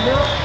meu.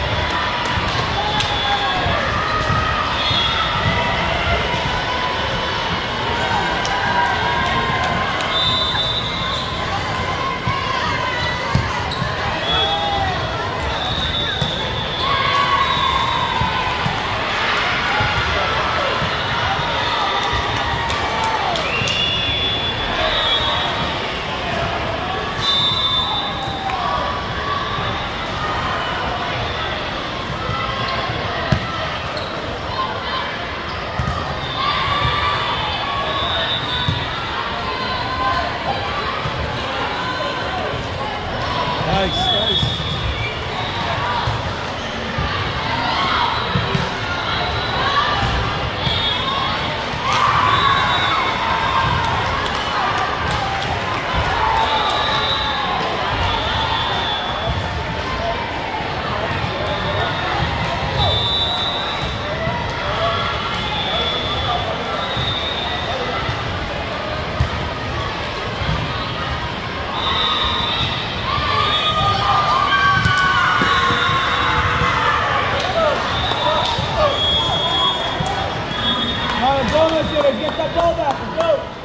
energia, essa bola, gol!